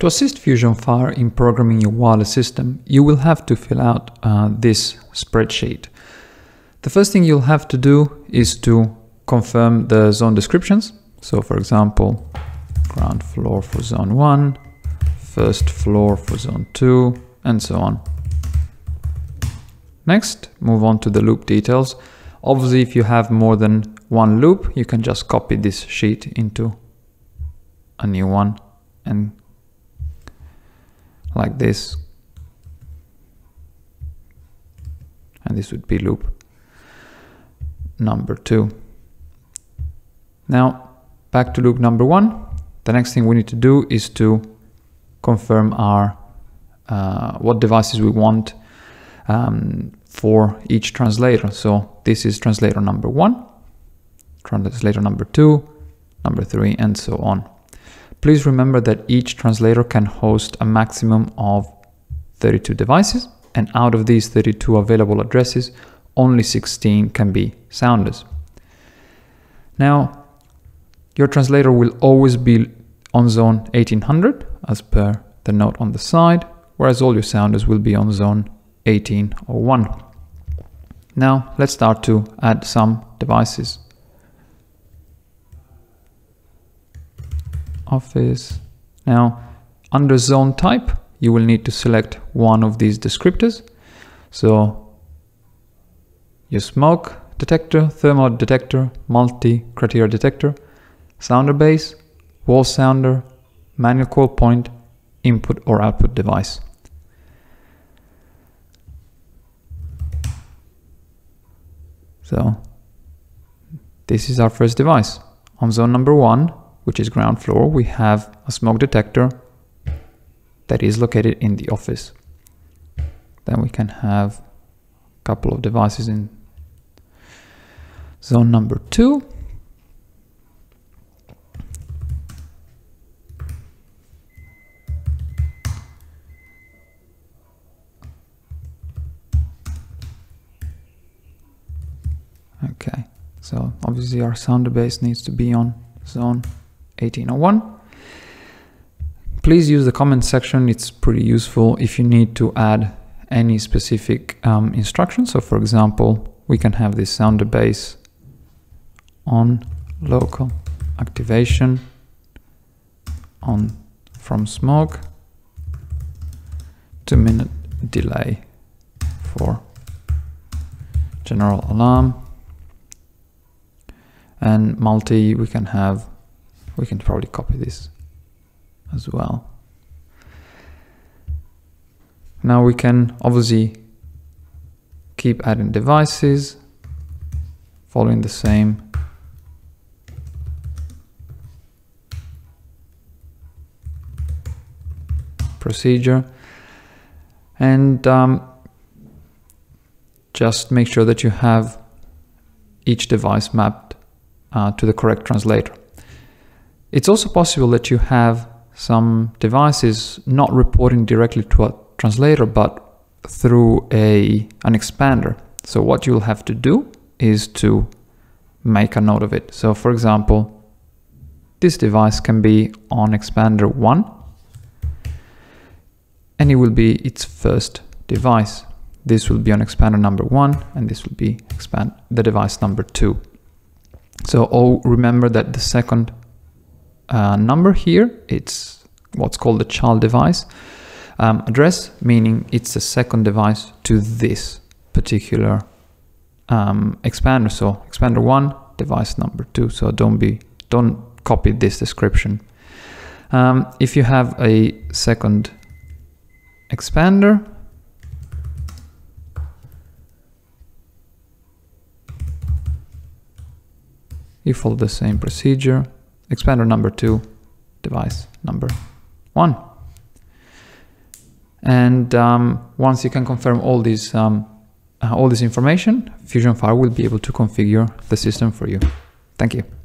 To assist Fusion Fire in programming your wireless system, you will have to fill out uh, this spreadsheet. The first thing you'll have to do is to confirm the zone descriptions. So for example, ground floor for zone 1, first floor for zone 2, and so on. Next, move on to the loop details. Obviously, if you have more than one loop, you can just copy this sheet into a new one and like this. And this would be loop number two. Now, back to loop number one. The next thing we need to do is to confirm our uh, what devices we want um, for each translator. So this is translator number one, translator number two, number three, and so on. Please remember that each translator can host a maximum of 32 devices, and out of these 32 available addresses, only 16 can be sounders. Now, your translator will always be on zone 1800 as per the note on the side, whereas all your sounders will be on zone 1801. Now let's start to add some devices. Office. Now under zone type, you will need to select one of these descriptors. So your smoke detector, thermal detector, multi-criteria detector, sounder base, wall sounder, manual call point, input or output device. So this is our first device. On zone number one, which is ground floor, we have a smoke detector that is located in the office. Then we can have a couple of devices in zone number two. Okay, so obviously our sounder base needs to be on zone 1801. Please use the comment section, it's pretty useful if you need to add any specific um, instructions. So for example, we can have this sounder base on local activation on from smoke two minute delay for general alarm and multi we can have we can probably copy this as well now we can obviously keep adding devices following the same procedure and um, just make sure that you have each device mapped uh, to the correct translator. It's also possible that you have some devices not reporting directly to a translator, but through a an expander. So what you'll have to do is to make a note of it. So for example, this device can be on expander 1 and it will be its first device. This will be on expander number 1 and this will be expand the device number 2. So oh, remember that the second uh, number here, it's what's called the child device um, address, meaning it's the second device to this particular um, expander. So expander one, device number two. So don't be, don't copy this description. Um, if you have a second expander, you follow the same procedure. Expander number two, device number one. And um, once you can confirm all these um, uh, all this information, Fusion Fire will be able to configure the system for you. Thank you.